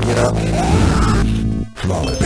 get up. Flawless.